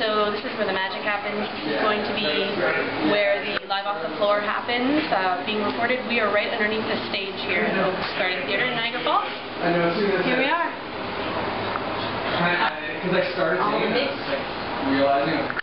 so this is where the magic happens. This is going to be where the live off the floor happens, uh, being recorded. We are right underneath the stage here at Oak Garden Theatre in Niagara Falls. I know, Here we are. Because I started seeing it, I was like realizing,